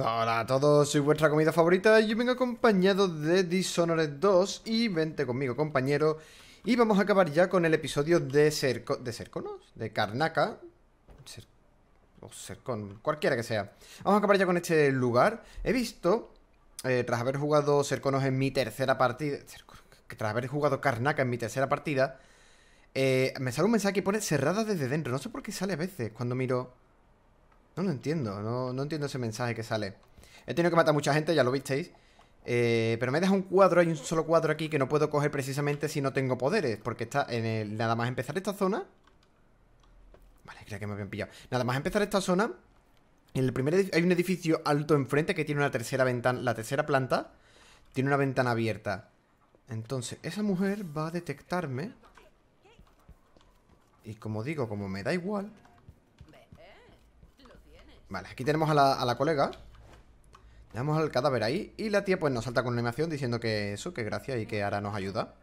Hola a todos, soy vuestra comida favorita yo vengo acompañado de Dishonored 2 y vente conmigo compañero. Y vamos a acabar ya con el episodio de Serco ¿de Serconos? de Karnaka. O Sercon, cualquiera que sea. Vamos a acabar ya con este lugar. He visto, eh, tras haber jugado Serconos en mi tercera partida Tras haber jugado Karnaka en mi tercera partida eh, Me sale un mensaje que pone cerrada desde dentro. No sé por qué sale a veces cuando miro no lo entiendo, no, no entiendo ese mensaje que sale. He tenido que matar a mucha gente, ya lo visteis. Eh, pero me deja un cuadro, hay un solo cuadro aquí que no puedo coger precisamente si no tengo poderes. Porque está en el... Nada más empezar esta zona. Vale, creía que me habían pillado. Nada más empezar esta zona. En el primer hay un edificio alto enfrente que tiene una tercera ventana. La tercera planta tiene una ventana abierta. Entonces, esa mujer va a detectarme. Y como digo, como me da igual, Vale, aquí tenemos a la, a la colega Dejamos al cadáver ahí Y la tía pues nos salta con una animación diciendo que eso, que gracias y que ahora nos ayuda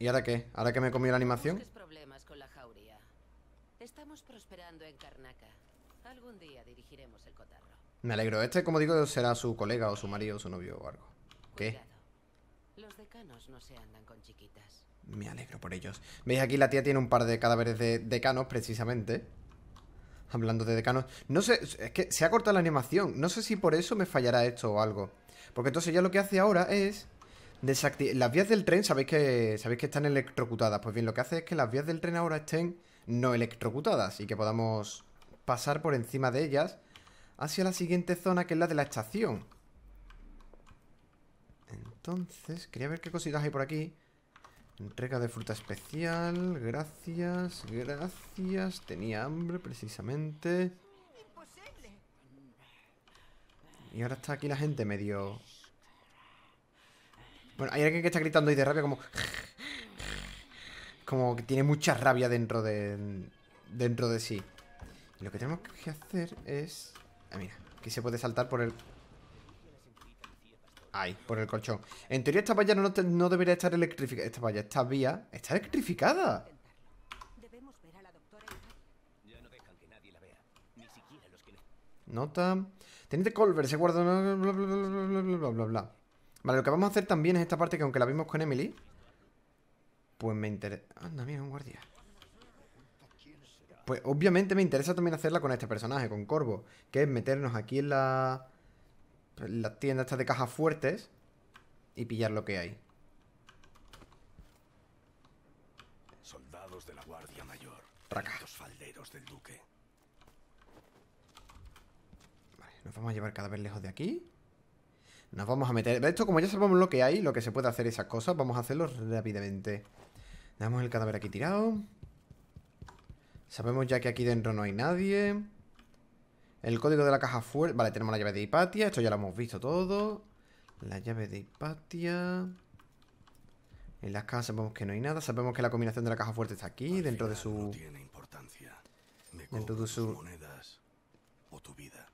¿Y ahora qué? ¿Ahora que me comió la animación? Estamos prosperando en Karnaka. Algún día dirigiremos el cotarro. Me alegro. Este, como digo, será su colega o su marido o su novio o algo. ¿Qué? Los decanos no se andan con chiquitas. Me alegro por ellos. ¿Veis? Aquí la tía tiene un par de cadáveres de decanos, precisamente. Hablando de decanos. No sé, es que se ha cortado la animación. No sé si por eso me fallará esto o algo. Porque entonces ya lo que hace ahora es... Desactivar... Las vías del tren, sabéis que, sabéis que están electrocutadas. Pues bien, lo que hace es que las vías del tren ahora estén no electrocutadas. Y que podamos pasar por encima de ellas hacia la siguiente zona, que es la de la estación. Entonces, quería ver qué cositas hay por aquí. Entrega de fruta especial. Gracias, gracias. Tenía hambre, precisamente. Y ahora está aquí la gente medio... Bueno, hay alguien que está gritando ahí de rabia como... Como que tiene mucha rabia dentro de... Dentro de sí. Y lo que tenemos que hacer es... Ah, mira, aquí se puede saltar por el... Ahí, por el colchón. En teoría esta valla no, debería estar electrificada. Esta valla, esta vía, está electrificada. Nota. Teniente Colbert se guarda. Bla, bla, bla, bla, bla, Vale, lo que vamos a hacer también es esta parte que aunque la vimos con Emily. Pues me interesa. Anda, mira, un guardia. Pues obviamente me interesa también hacerla con este personaje, con Corvo. Que es meternos aquí en la las tiendas estas de cajas fuertes y pillar lo que hay. Soldados de la Guardia Mayor. Los falderos del duque. Vale, nos vamos a llevar cada vez lejos de aquí. Nos vamos a meter... Esto, como ya sabemos lo que hay, lo que se puede hacer esas cosas, vamos a hacerlo rápidamente. Dejamos el cadáver aquí tirado. Sabemos ya que aquí dentro no hay nadie. El código de la caja fuerte. Vale, tenemos la llave de Hipatia. Esto ya lo hemos visto todo. La llave de Hipatia. En las cajas sabemos que no hay nada. Sabemos que la combinación de la caja fuerte está aquí, dentro de su. dentro de su. monedas o tu vida.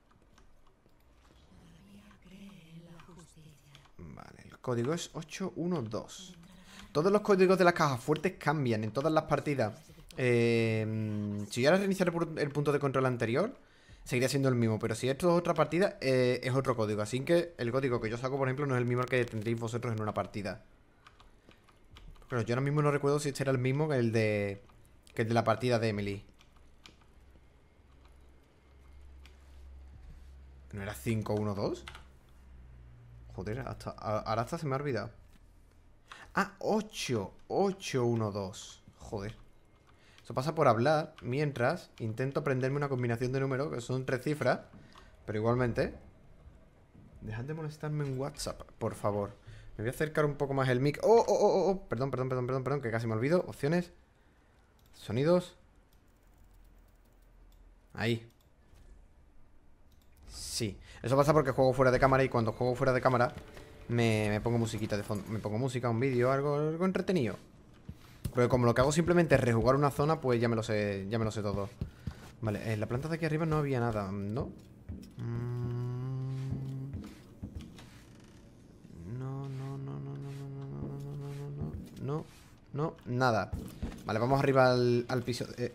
Vale, el código es 812. Todos los códigos de las cajas fuertes cambian en todas las partidas. Eh, si yo ahora reiniciar el punto de control anterior, seguiría siendo el mismo. Pero si esto es otra partida, eh, es otro código. Así que el código que yo saco, por ejemplo, no es el mismo que tendréis vosotros en una partida. Pero yo ahora mismo no recuerdo si este era el mismo que el de. que el de la partida de Emily. ¿No era 512? Joder, hasta, ahora hasta se me ha olvidado. Ah, 8. 812. Joder. Eso pasa por hablar mientras intento aprenderme una combinación de números que son tres cifras. Pero igualmente... Dejad de molestarme en WhatsApp, por favor. Me voy a acercar un poco más el mic. ¡Oh, oh, oh, oh! Perdón, perdón, perdón, perdón, perdón, que casi me olvido. Opciones. Sonidos. Ahí. Sí. Eso pasa porque juego fuera de cámara y cuando juego fuera de cámara me, me pongo musiquita de fondo. Me pongo música, un vídeo, algo, algo entretenido. Pero como lo que hago simplemente es rejugar una zona, pues ya me lo sé, ya me lo sé todo. Vale, en la planta de aquí arriba no había nada, ¿no? No, no, no, no, no, no, no, no, no, no, no, No, nada. Vale, vamos arriba al, piso. eh,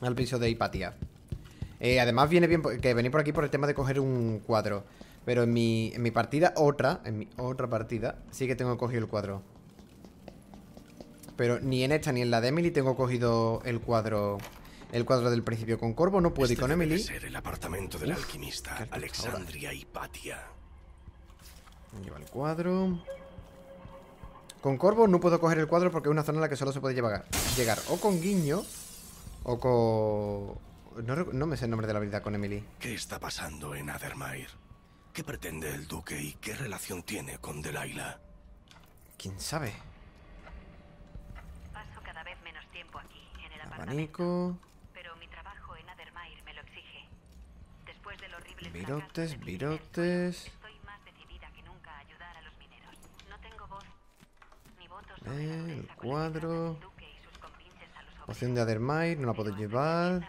al piso de Hipatia. Eh, además viene bien que venir por aquí por el tema de coger un cuadro. Pero en mi, en mi partida, otra, en mi otra partida, sí que tengo cogido el cuadro. Pero ni en esta ni en la de Emily tengo cogido el cuadro. El cuadro del principio. Con Corvo no puedo ir Este con debe de Emily. ser el apartamento del Uf, alquimista Alexandria Hipatia. Lleva el cuadro. Con Corvo no puedo coger el cuadro porque es una zona en la que solo se puede llevar- llegar o con Guiño o con... No, no me sé el nombre de la habilidad con Emily. ¿Qué está pasando en Adermair? ¿Qué pretende el duque y qué relación tiene con Delilah? ¿Quién sabe? Paso cada vez menos tiempo aquí, en el apartamento. Abanico... Pero mi trabajo en Adermair me lo exige. Después del horrible Virotes, fracaso del virotes. primer suelo, Estoy más decidida que nunca a ayudar a los mineros. No tengo voz ni voto sobre la el cuadro. Poción de. Adermair, no la puedo llevar.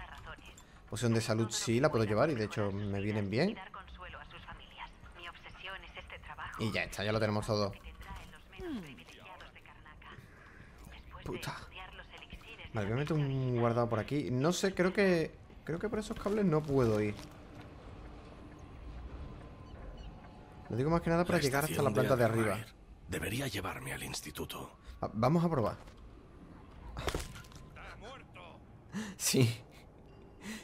Poción de salud sí, la puedo llevar y de hecho me vienen bien. y este Y ya está, ya lo tenemos todo. de Puta. estudiar los elixires de Vale, voy a meter un guardado por aquí. No sé, creo que... Creo que por esos cables no puedo ir. Lo digo más que nada para La llegar hasta la planta de arriba. Debería llevarme al instituto. Va- Vamos a probar. Sí.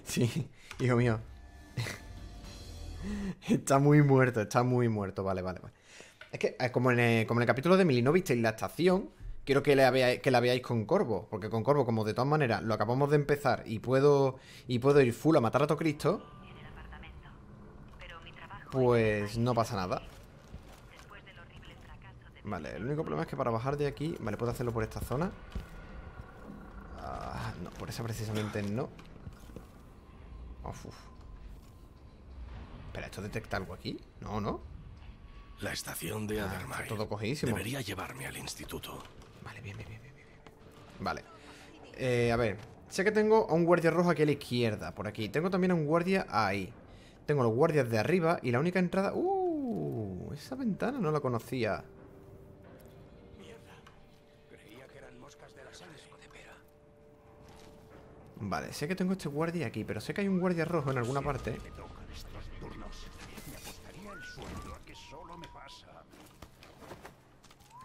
Sí, hijo mío. Está muy muerto, está muy muerto. Vale, vale, vale. Es que, eh, como en el, como en el capítulo de Emily no visteis la estación, quiero que la, veáis, que la veáis con Corvo. Porque con Corvo, como de todas maneras, lo acabamos de empezar y puedo, y puedo ir full a matar a todo Cristo, pues no pasa nada. Vale, el único problema es que para bajar de aquí... Vale, puedo hacerlo por esta zona. Ah, no, por esa precisamente no. Uf, uf. Espera, ¿esto detecta algo aquí? No, no. La estación de Ah, Adermair está todo cogidísimo. debería llevarme al instituto. Vale, bien, bien, bien, bien, bien. Vale. Eh, a ver. Sé que tengo a un guardia rojo aquí a la izquierda, por aquí. Tengo también a un guardia ahí. Tengo los guardias de arriba y la única entrada... ¡Uh! Esa ventana no la conocía. Vale, sé que tengo este guardia aquí, pero sé que hay un guardia rojo en alguna parte.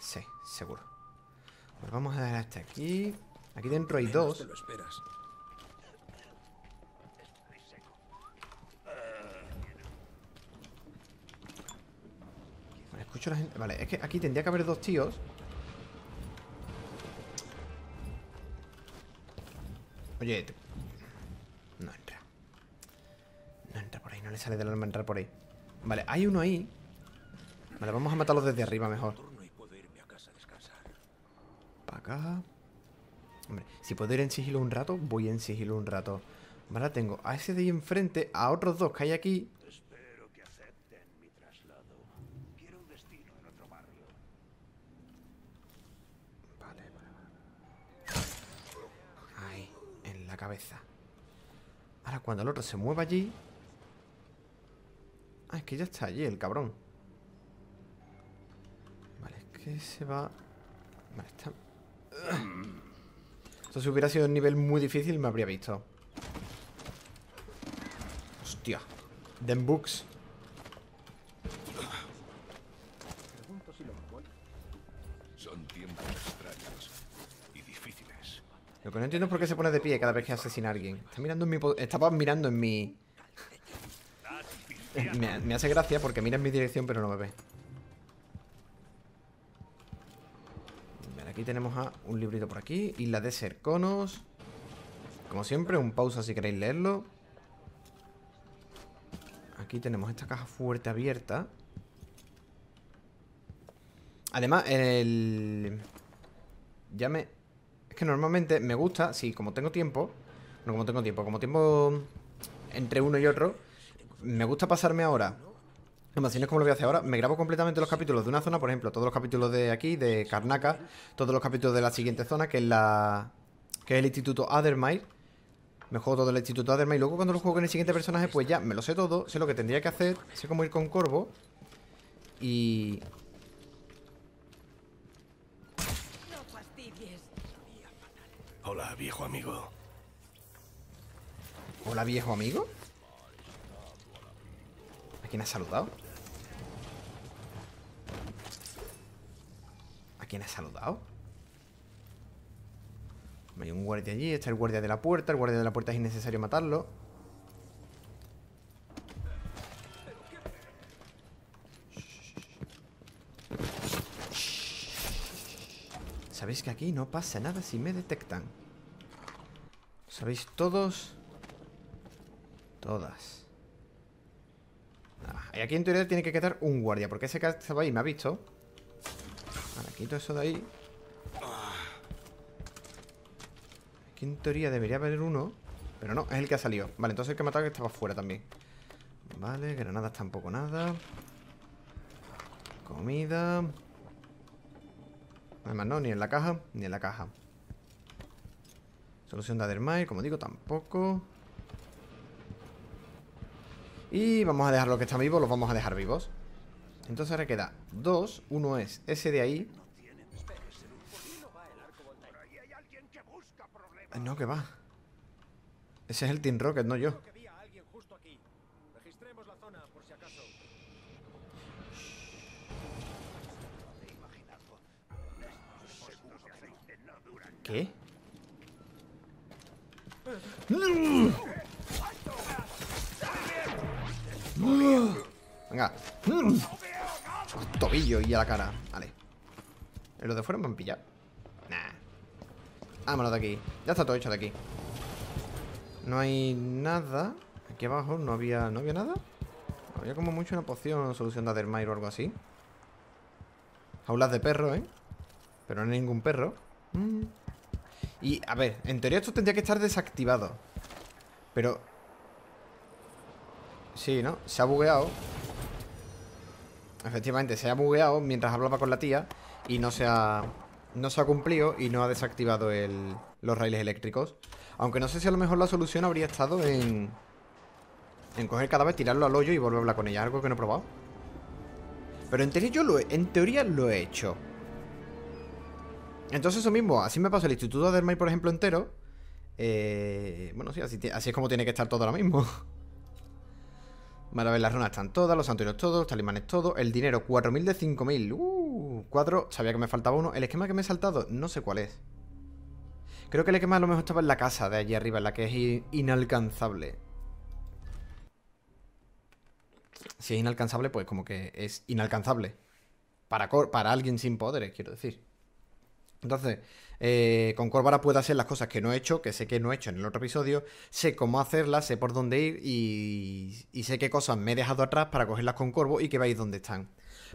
Sí, seguro. Pues vamos a dar hasta aquí. Aquí dentro hay dos. lo esperas. Vale, escucho a la gente. Vale, es que aquí tendría que haber dos tíos. Oye, te- no entra. No entra por ahí, no le sale del alma entrar por ahí. Vale, hay uno ahí. Vale, vamos a matarlos desde arriba mejor. Turno y puedo irme a casa a descansar. Para acá. Hombre, si puedo ir en sigilo un rato, voy en sigilo un rato. Vale, tengo a ese de ahí enfrente, a otros dos que hay aquí. Espero que acepten mi traslado. Quiero un destino en otro barrio. Vale, vale, vale. Ahí, en la cabeza. Ahora, cuando el otro se mueva allí. Ah, es que ya está allí el cabrón. Vale, es que se va. Vale, está. Esto si hubiera sido un nivel muy difícil me habría visto. Hostia. Den books. Son tiempos extraños y difíciles. Lo que no entiendo es por qué se pone de pie cada vez que asesina a alguien. Está mirando en mi... Estaba mirando en mi... Me, me hace gracia porque mira en mi dirección pero no me ve. Aquí tenemos a un librito por aquí. Isla de Serconos. Como siempre, un pausa si queréis leerlo. Aquí tenemos esta caja fuerte abierta. Además, el... Ya me... Es que normalmente me gusta, sí, como tengo tiempo... No, como tengo tiempo, como tiempo entre uno y otro, me gusta pasarme ahora. Animaciones como lo voy a hacer ahora, me grabo completamente los capítulos de una zona, por ejemplo, todos los capítulos de aquí, de Karnaka, todos los capítulos de la siguiente zona, que es la. que es el Instituto Adermair. Me juego todo el Instituto. Y luego cuando lo juego con el siguiente personaje, pues ya me lo sé todo, sé lo que tendría que hacer, sé cómo ir con Corvo. Y. Hola, viejo amigo. Hola, viejo amigo. ¿A quién has saludado? Quién has saludado? Hay un guardia allí, está el guardia de la puerta. El guardia de la puerta es innecesario matarlo. Sabéis que aquí no pasa nada si me detectan. ¿Sabéis todos? Todas. Ah, y aquí en teoría tiene que quedar un guardia, porque ese que estaba ahí me ha visto. Quito eso de ahí. Aquí en teoría debería haber uno. Pero no, es el que ha salido. Vale, entonces el que ha matado que estaba fuera también. Vale, granadas tampoco nada. Comida. Además no, ni en la caja, ni en la caja. Solución de Adermai, como digo, tampoco. Y vamos a dejar los que están vivos, los vamos a dejar vivos. Entonces ahora queda dos. Uno es ese de ahí. Ay, No, que va. Ese es el Team Rocket, no yo. ¿Qué? Venga. Tobillo y a la cara. Vale. ¿Y los de fuera me han pillado? Vámonos de aquí. Ya está todo hecho de aquí. No hay nada. Aquí abajo no había, no había nada. Había como mucho una poción, solución de Adermire o algo así. Jaulas de perro, ¿eh? Pero no hay ningún perro. Mm. Y, a ver, en teoría esto tendría que estar desactivado. Pero... Sí, ¿no? Se ha bugueado. Efectivamente, se ha bugueado mientras hablaba con la tía y no se ha... No se ha cumplido y no ha desactivado el, los raíles eléctricos. Aunque no sé si a lo mejor la solución habría estado en... En coger el cadáver, tirarlo al hoyo y volver a hablar con ella. Algo que no he probado. Pero en teoría lo he, en teoría lo he hecho. Entonces eso mismo, así me pasa el Instituto de Hermay, por ejemplo, entero. Eh, bueno, sí, así, así es como tiene que estar todo ahora mismo. Vale, a ver, las runas están todas, los santuarios todos, los talismanes todos, el dinero 4.000 de 5.000. Uh, 4, sabía que me faltaba uno. El esquema que me he saltado, no sé cuál es. Creo que el esquema a lo mejor estaba en la casa de allí arriba, en la que es inalcanzable. Si es inalcanzable, pues como que es inalcanzable. Para, para alguien sin poderes, quiero decir. Entonces, eh, con Corvara puedo hacer las cosas que no he hecho, que sé que no he hecho en el otro episodio, sé cómo hacerlas, sé por dónde ir y, y sé qué cosas me he dejado atrás para cogerlas con Corvo y que veáis dónde están.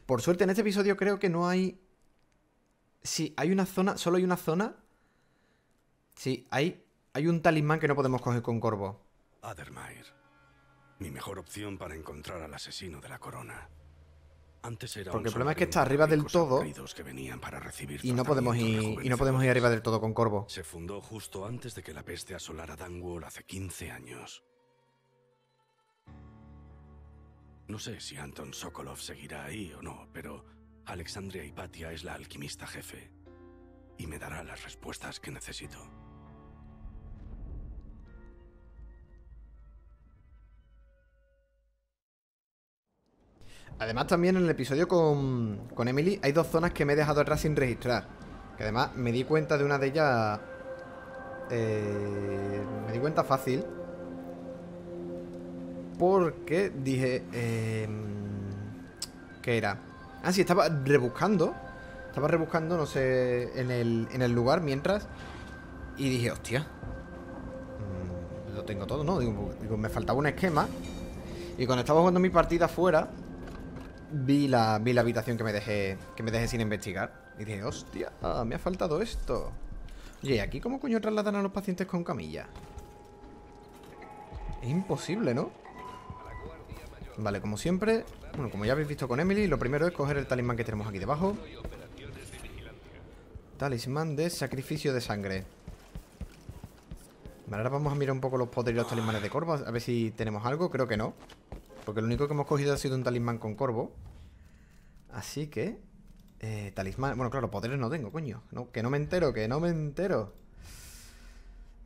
Por suerte, en este episodio creo que no hay... Sí, hay una zona, solo hay una zona. Sí, hay, hay un talismán que no podemos coger con Corvo. Adermair. Mi mejor opción para encontrar al asesino de la corona. Antes era Porque el problema es que está arriba del todo que venían para recibir Y no podemos ir, y no podemos ir arriba del todo con Corvo. Se fundó justo antes de que la peste asolara Dunwall hace 15 años. No sé si Anton Sokolov seguirá ahí o no, pero Alexandria Hipatia es la alquimista jefe y me dará las respuestas que necesito. Además, también en el episodio con, con Emily hay dos zonas que me he dejado atrás sin registrar. Que además me di cuenta de una de ellas. eh, me di cuenta fácil. Porque dije. Eh, ¿Qué era? Ah, sí, estaba rebuscando. Estaba rebuscando, no sé, en el, en el lugar mientras. Y dije, hostia. mm, lo tengo todo, ¿no? Digo, me faltaba un esquema. Y cuando estaba jugando mi partida fuera, vi la, vi la habitación que me dejé que me dejé sin investigar. Y dije, hostia, me ha faltado esto. Oye, ¿y aquí cómo coño trasladan a los pacientes con camilla? Es imposible, ¿no? Vale, como siempre, bueno, como ya habéis visto con Emily, lo primero es coger el talismán que tenemos aquí debajo. Talismán de sacrificio de sangre. Vale, ahora vamos a mirar un poco los poderes y los talismanes de Corvo, a ver si tenemos algo. Creo que no. Porque lo único que hemos cogido ha sido un talismán con Corvo. Así que... Eh, talismán. Bueno, claro, poderes no tengo, coño. No, que no me entero, que no me entero.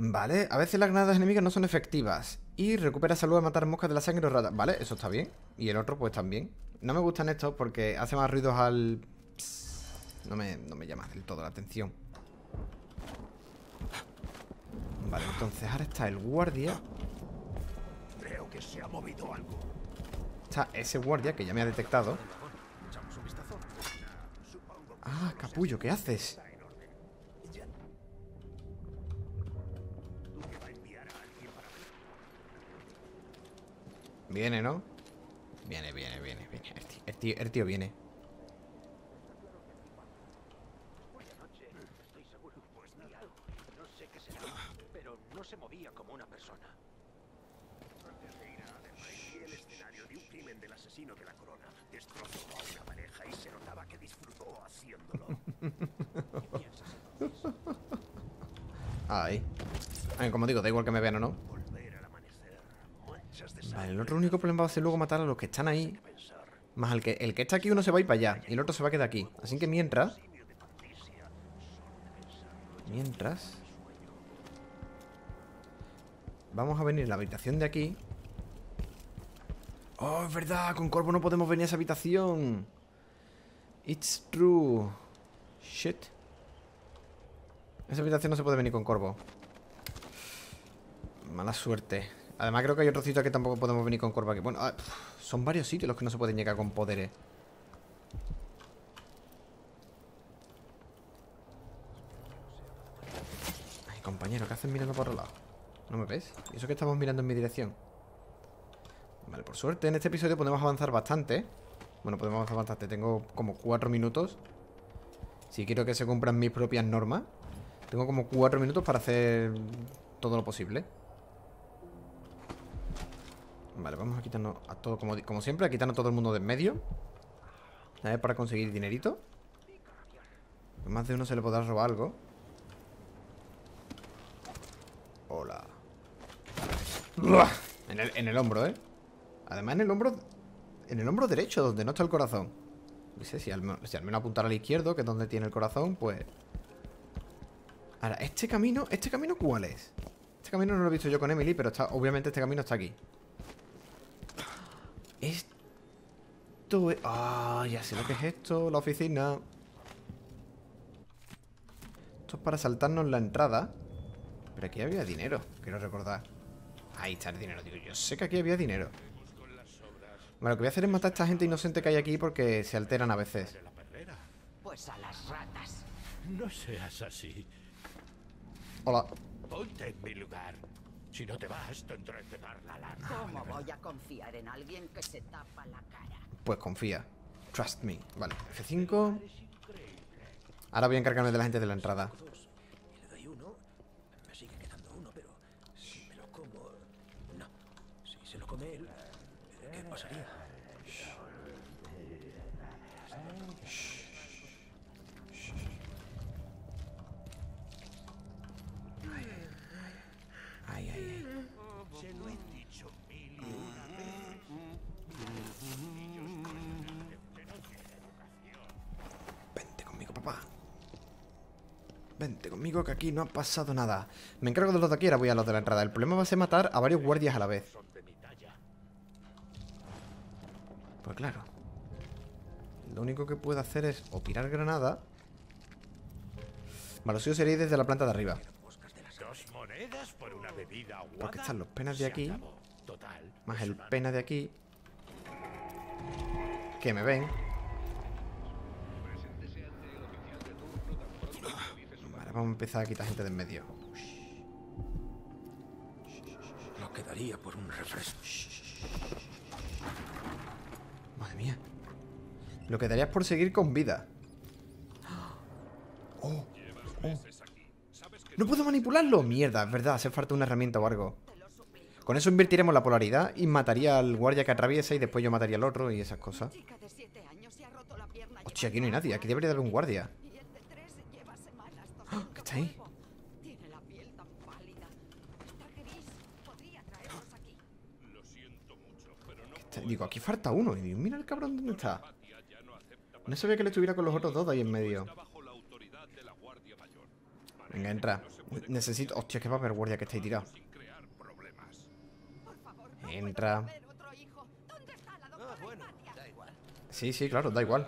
Vale, a veces las granadas enemigas no son efectivas. Y recupera salud al matar moscas de la sangre o ratas. Vale, eso está bien. Y el otro, pues también. No me gustan estos porque hace más ruidos al. No me, no me llama del todo la atención. Vale, entonces ahora está el guardia. Creo que se ha movido algo. Está ese guardia que ya me ha detectado. Ah, capullo, ¿qué haces? Viene, ¿no? Viene, viene, viene, viene. El tío, el tío, el tío viene. Buenas noches. Estoy seguro. Vi algo. No sé qué será, pero no se movía como una persona. Antes de ir a Adelaide, vi el escenario de un crimen del asesino de la corona. Destrozó a una pareja y se notaba que disfrutó haciéndolo. ¿Qué piensas entonces? Ahí. Ay, como digo, da igual que me vean o no. Volver al amanecer. Manchas de sangre. Vale, el único problema va a ser luego matar a los que están ahí. Más al que el que está aquí, uno se va a ir para allá. Y el otro se va a quedar aquí. Así que mientras. Mientras. Vamos a venir a la habitación de aquí. Oh, es verdad, con Corvo no podemos venir a esa habitación. It's true. Shit. Esa habitación no se puede venir con Corvo. Mala suerte. Además creo que hay otro sitio que tampoco podemos venir con Corvo aquí. Bueno, ah, son varios sitios los que no se pueden llegar con poderes. Ay, compañero, ¿qué haces mirando por otro lado? ¿No me ves? ¿Y eso que estamos mirando en mi dirección? Vale, por suerte en este episodio podemos avanzar bastante Bueno, podemos avanzar bastante Tengo como cuatro minutos Si quiero que se cumplan mis propias normas Tengo como cuatro minutos para hacer todo lo posible Vale, vamos a quitarnos a todo, como, como siempre, a quitarnos todo el mundo de en medio A ver, para conseguir dinerito Más de uno se le podrá robar algo Hola. En el, en el hombro, ¿eh? Además en el hombro... En el hombro derecho, donde no está el corazón. No sé, si al, me- si al menos apuntar al izquierdo, que es donde tiene el corazón, pues... Ahora, ¿este camino? ¿Este camino cuál es? Este camino no lo he visto yo con Emily, pero está, obviamente este camino está aquí. Esto es... Ah, ya sé lo que es esto, la oficina. Esto es para saltarnos la entrada. Pero aquí había dinero, quiero recordar. Ahí está el dinero, digo, yo sé que aquí había dinero. Bueno, lo que voy a hacer es matar a esta gente inocente que hay aquí porque se alteran a veces. Pues a las ratas. No seas así. Hola. Ponte en mi lugar. Si no te vas, tendré que dar la lana. ¿Cómo voy a confiar en alguien que se tapa la cara? Pues confía. Trust me. Vale, F5. Ahora voy a encargarme de la gente de la entrada. Vente conmigo que aquí no ha pasado nada. Me encargo de los de aquí, ahora voy a los de la entrada. El problema va a ser matar a varios guardias a la vez. Pues claro. Lo único que puedo hacer es o tirar granada. Vale, lo sería desde la planta de arriba. Porque están los penas de aquí. Más el pena de aquí. Que me ven. Vale, vamos a empezar a quitar gente de en medio. Lo quedaría por un refresco. Madre mía. Lo que darías por seguir con vida. Oh, oh. No puedo manipularlo. Mierda, es verdad, hace falta una herramienta o algo. Con eso invertiremos la polaridad y mataría al guardia que atraviesa y después yo mataría al otro y esas cosas. Hostia, aquí no hay nadie. Aquí debería de haber un guardia. Está ahí? polvo. Tiene la piel tan pálida. Traje gris. Podría traerlos aquí. Está- Digo, aquí falta uno. Y digo, mira el cabrón dónde está. No sabía que le estuviera con los otros dos ahí en medio. Venga, entra. Necesito... Hostia, que va a haber guardia que está ahí tirado. Entra. otro hijo. ¿Dónde está la doctora Ah. Sí, sí, claro, da igual.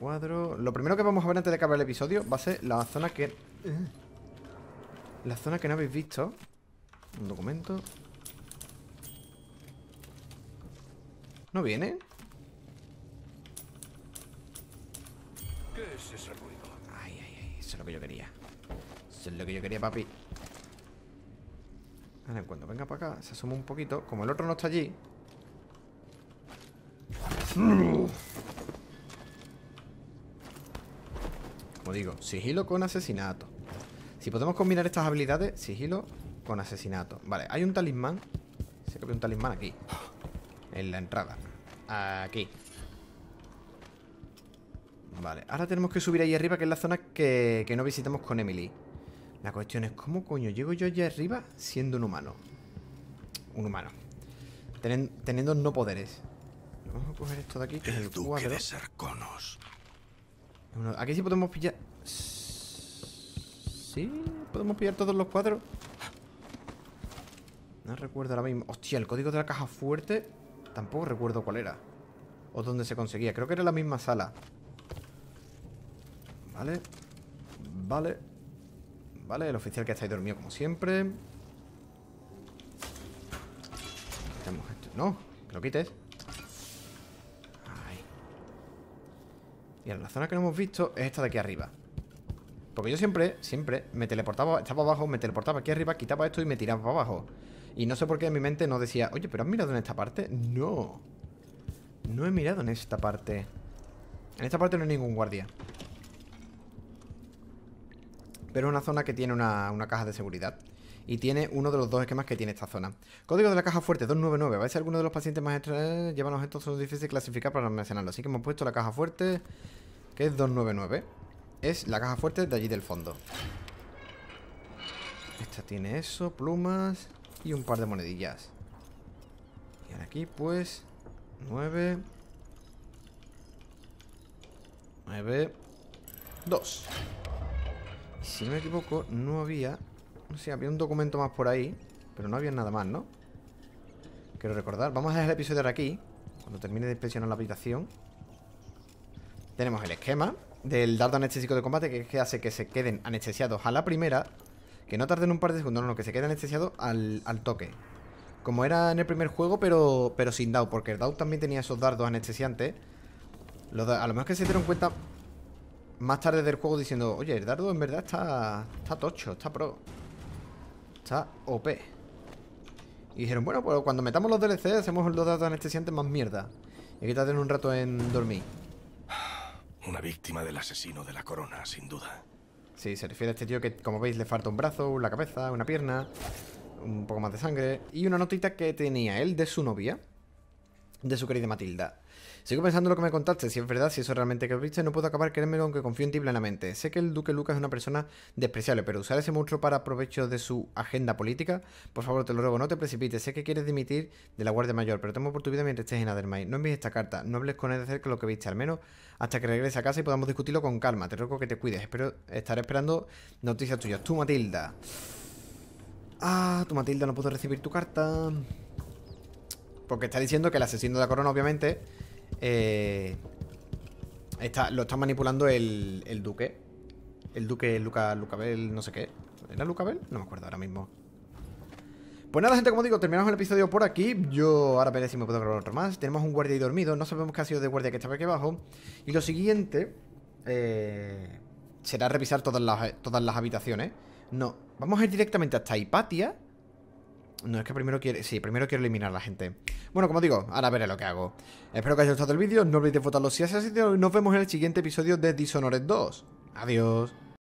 Cuadro. Lo primero que vamos a ver antes de acabar el episodio va a ser la zona que. La zona que no habéis visto. Un documento. ¿No viene? ¿Qué es ese ruido? Ay, ay, ay. Eso es lo que yo quería. Eso es lo que yo quería, papi. Ahora, en cuanto venga para acá, se asoma un poquito. Como el otro no está allí. Como digo, sigilo con asesinato. Si podemos combinar estas habilidades, sigilo con asesinato. Vale, hay un talismán. Sé que hay un talismán aquí. En la entrada. Aquí. Vale, ahora tenemos que subir ahí arriba, que es la zona que, que no visitamos con Emily. La cuestión es, ¿cómo coño llego yo allá arriba siendo un humano? Un humano. Tenen- teniendo no poderes. Vamos a coger esto de aquí, que es el duque cuadro. de Serconos. Aquí sí podemos pillar... Sí, podemos pillar todos los cuadros. No recuerdo ahora mismo. Hostia, el código de la caja fuerte. Tampoco recuerdo cuál era. O dónde se conseguía. Creo que era la misma sala. Vale. Vale. Vale, el oficial que está ahí dormido como siempre. Quitamos esto. No, que lo quites. La zona que no hemos visto es esta de aquí arriba. Porque yo siempre, siempre me teleportaba, estaba abajo, me teleportaba aquí arriba, quitaba esto y me tiraba para abajo. Y no sé por qué en mi mente no decía, oye, pero ¿has mirado en esta parte? No. No he mirado en esta parte. En esta parte no hay ningún guardia. Pero es una zona que tiene una, una caja de seguridad. Y tiene uno de los dos esquemas que tiene esta zona. Código de la caja fuerte 299. Va a ser alguno de los pacientes más extra... Llevan objetos son difíciles de clasificar para almacenarlo. Así que hemos puesto la caja fuerte, es 299. Es la caja fuerte de allí del fondo. Esta tiene eso, plumas y un par de monedillas. Y aquí, pues, 9. 9. 2. Y si no me equivoco, no había... No sé, había un documento más por ahí, pero no había nada más, ¿no? Quiero recordar. Vamos a dejar el episodio aquí. Cuando termine de inspeccionar la habitación. Tenemos el esquema del dardo anestésico de combate, que hace que se queden anestesiados a la primera. Que no tarden un par de segundos, no, no, que se queden anestesiados al, al toque. Como era en el primer juego, pero, pero sin DAO, porque el DAO también tenía esos dardos anestesiantes. A lo mejor que se dieron cuenta más tarde del juego diciendo, oye, el dardo en verdad está, está tocho, está pro. Está OP. Y dijeron, bueno, pues cuando metamos los DLC hacemos los dardos anestesiantes más mierda. Y aquí te un rato en dormir. Una víctima del asesino de la corona, sin duda. Sí, se refiere a este tío que, como veis, le falta un brazo, la cabeza, una pierna, un poco más de sangre y una notita que tenía él de su novia, de su querida Matilda. Sigo pensando en lo que me contaste, si es verdad, si eso realmente que viste, no puedo acabar querérmelo aunque confío en ti plenamente. Sé que el duque Lucas es una persona despreciable, pero usar ese monstruo para provecho de su agenda política, por favor, te lo ruego, no te precipites. Sé que quieres dimitir de la Guardia Mayor, pero temo por tu vida mientras estés en Adermay. No envíes esta carta, no hables con él de cerca lo que viste, al menos hasta que regrese a casa y podamos discutirlo con calma. Te ruego que te cuides. Espero estaré esperando noticias tuyas. Tú, Matilda. Ah, tu Matilda no pudo recibir tu carta. Porque está diciendo que el asesino de la corona, obviamente, eh, está, lo está manipulando el, el duque. El duque Luca, Lucabel, no sé qué. ¿Era Lucabel? No me acuerdo ahora mismo. Pues nada, gente, como digo, terminamos el episodio por aquí. Yo ahora veré si me puedo grabar otro más. Tenemos un guardia ahí dormido. No sabemos qué ha sido de guardia que estaba aquí abajo. Y lo siguiente eh, será revisar todas las, todas las habitaciones. No, vamos a ir directamente hasta Hipatia. No, es que primero quiero... Sí, primero quiero eliminar a la gente. Bueno, como digo, ahora veré lo que hago. Espero que haya gustado el vídeo. No olvidéis votarlo si es así. Nos vemos en el siguiente episodio de Dishonored 2. Adiós.